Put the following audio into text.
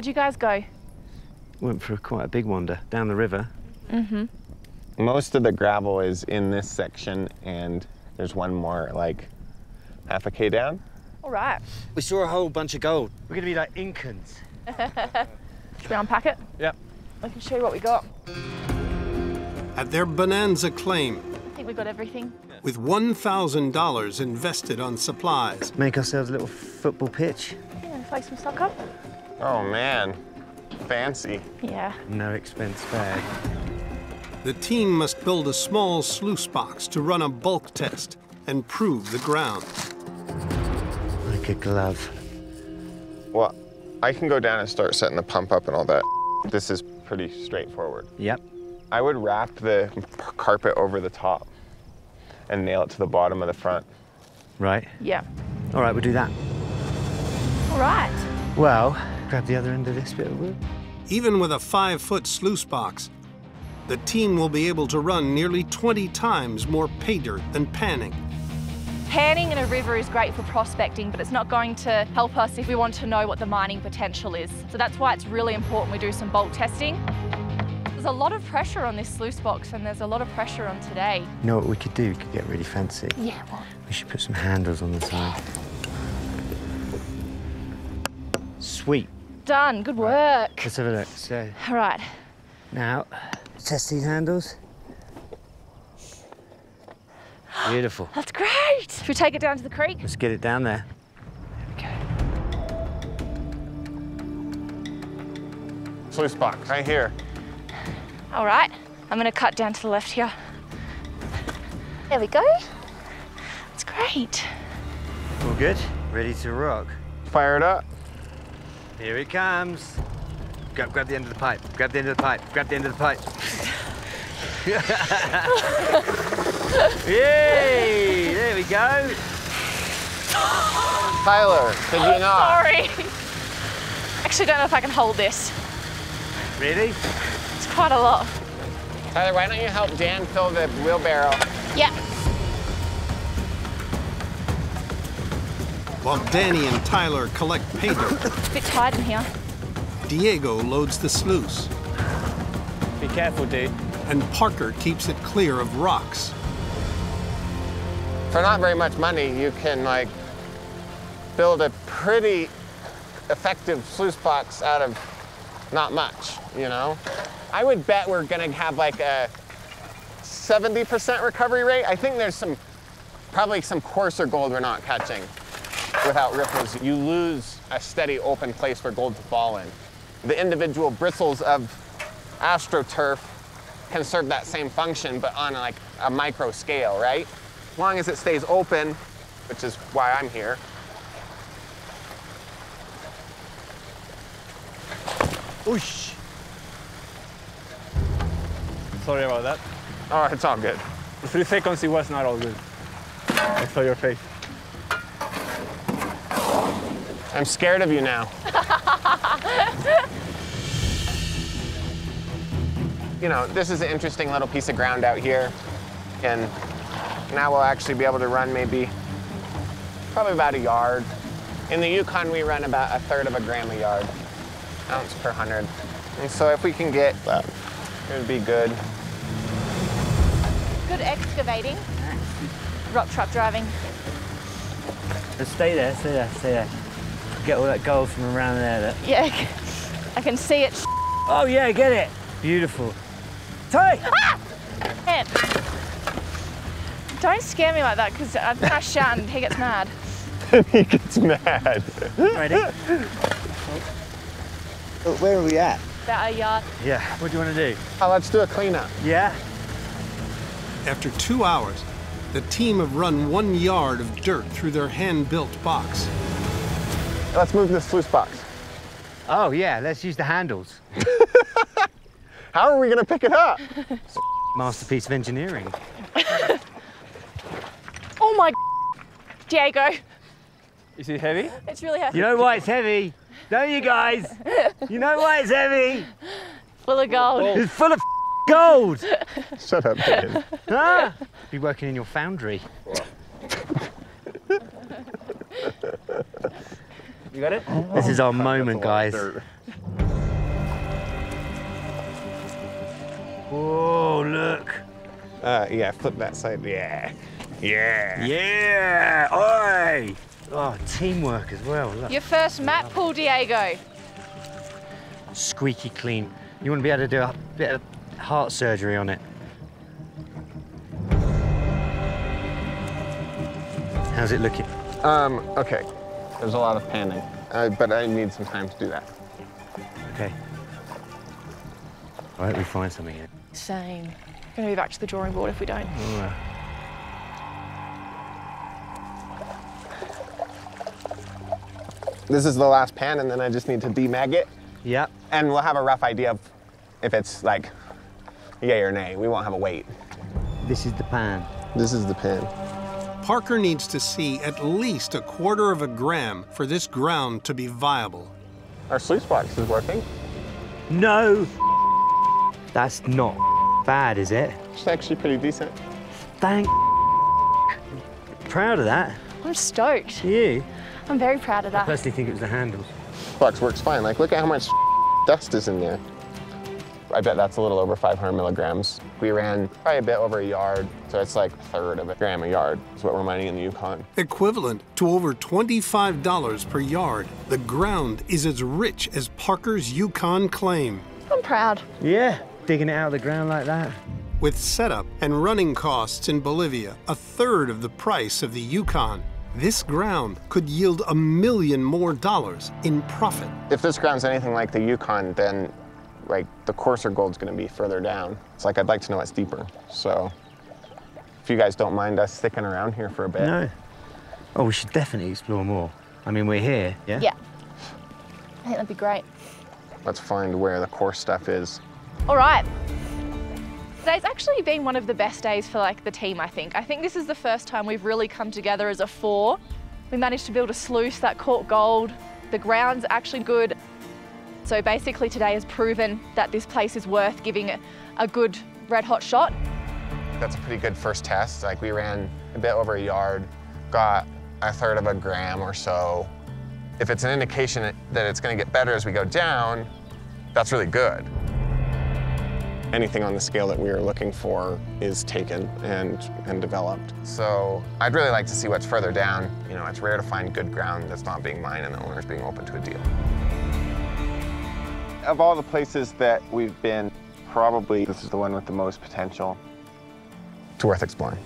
How'd you guys go? Went for quite a big wander down the river. Mm-hmm. Most of the gravel is in this section, and there's one more like half a k down. All right. We saw a whole bunch of gold. We're gonna be like Incans. Should we unpack it? Yep. I can show you what we got. At their Bonanza claim, I think we got everything. with $1,000 invested on supplies, Make ourselves a little football pitch. Yeah, play some soccer. Oh man, fancy. Yeah. No expense spared. the team must build a small sluice box to run a bulk test and prove the ground. Like a glove. Well, I can go down and start setting the pump up and all that. This is pretty straightforward. Yep. I would wrap the carpet over the top and nail it to the bottom of the front. Right. Yeah. All right, we'll do that. All right. Well, grab the other end of this bit of wood. Even with a five foot sluice box, the team will be able to run nearly 20 times more pay dirt than panning. Panning in a river is great for prospecting, but it's not going to help us if we want to know what the mining potential is. So that's why it's really important we do some bulk testing. There's a lot of pressure on this sluice box and there's a lot of pressure on today. You know what we could do? We could get really fancy. Yeah, well, We should put some handles on the side. Sweet. Done. Good work. Let's have a look. So All right. now, test these handles. Beautiful. That's great. Should we take it down to the creek? Let's get it down there. Sluice box, right here. All right. I'm going to cut down to the left here. There we go. That's great. All good? Ready to rock? Fire it up. Here he comes. Grab, grab the end of the pipe. Grab the end of the pipe. Grab the end of the pipe. Yay! There we go. Tyler, could you oh, not? Sorry. Actually, don't know if I can hold this. Really? It's quite a lot. Tyler, why don't you help Dan fill the wheelbarrow? Yeah. While Danny and Tyler collect pay dirt, A bit tight in here. Diego loads the sluice, Be careful, dude. and Parker keeps it clear of rocks. For not very much money, you can like build a pretty effective sluice box out of not much, you know? I would bet we're gonna have like a 70% recovery rate. I think there's some, probably some coarser gold we're not catching without ripples. You lose a steady open place for gold to fall in. The individual bristles of astroturf can serve that same function, but on like a micro scale, right? As long as it stays open, which is why I'm here. Oosh. Sorry about that. Oh, it's all good. Three seconds, it was not all good. I saw your face. I'm scared of you now. you know, this is an interesting little piece of ground out here. And now we'll actually be able to run maybe, probably about a yard. In the Yukon, we run about a third of a gram a yard, ounce per hundred. And so if we can get that, it would be good. Good excavating. Rock truck driving. Just stay there, stay there, stay there. Get all that gold from around there. That... Yeah, I can see it. Oh yeah, get it. Beautiful. Ty! Ah! Man. Don't scare me like that because I think I shout and he gets mad. he gets mad. Ready? Oh, where are we at? About a yard. Yeah. What do you want to do? Oh, let's do a cleanup. Yeah. After two hours, the team have run one yard of dirt through their hand-built box. Let's move this sluice box. Oh yeah. Let's use the handles. How are we gonna pick it up? Masterpiece of engineering. Oh my Diego, Is it heavy? it's really heavy. You know why it's heavy? Don't you guys? You know why it's heavy? Full of gold. It's full of gold. Shut up, Dan. Huh? Be working in your foundry. You got it? This is our moment, guys. Whoa, look. Uh, yeah, flip that side. Yeah. Yeah. Yeah. Oi. Oh, teamwork as well. Look. Your first map pull Diego. Squeaky clean. You wouldn't be able to do a bit of heart surgery on it. How's it looking? Um, okay. There's a lot of panning, uh, but I need some time to do that. Okay. I hope we find something here. Same. Gonna be back to the drawing board if we don't. This is the last pan, and then I just need to demag it, Yep. and we'll have a rough idea of if it's like yay or nay. We won't have a weight. This is the pan. This is the pan. Parker needs to see at least a quarter of a gram for this ground to be viable. Our sluice box is working. No! That's not bad, is it? It's actually pretty decent. Thank Proud of that. I'm stoked. You? I'm very proud of that. I personally think it was the handles. Box works fine. Like, look at how much dust is in there. I bet that's a little over 500 milligrams. We ran probably a bit over a yard, so it's like a third of a gram a yard is what we're mining in the Yukon. Equivalent to over $25 per yard, the ground is as rich as Parker's Yukon claim. I'm proud. Yeah, digging it out of the ground like that. With setup and running costs in Bolivia a third of the price of the Yukon, this ground could yield a million more dollars in profit. If this ground's anything like the Yukon, then like the coarser gold's gonna be further down. It's like I'd like to know it's deeper. So if you guys don't mind us sticking around here for a bit. No. Oh, we should definitely explore more. I mean, we're here, yeah? Yeah. I think that'd be great. Let's find where the coarse stuff is. All right. Today's actually been one of the best days for like the team, I think. I think this is the first time we've really come together as a four. We managed to build a sluice that caught gold. The ground's actually good. So basically today has proven that this place is worth giving a good red hot shot. That's a pretty good first test. Like we ran a bit over a yard, got a third of a gram or so. If it's an indication that it's gonna get better as we go down, that's really good. Anything on the scale that we are looking for is taken and, and developed. So I'd really like to see what's further down. You know, it's rare to find good ground that's not being mined and the owner's being open to a deal. Of all the places that we've been, probably this is the one with the most potential. It's worth exploring.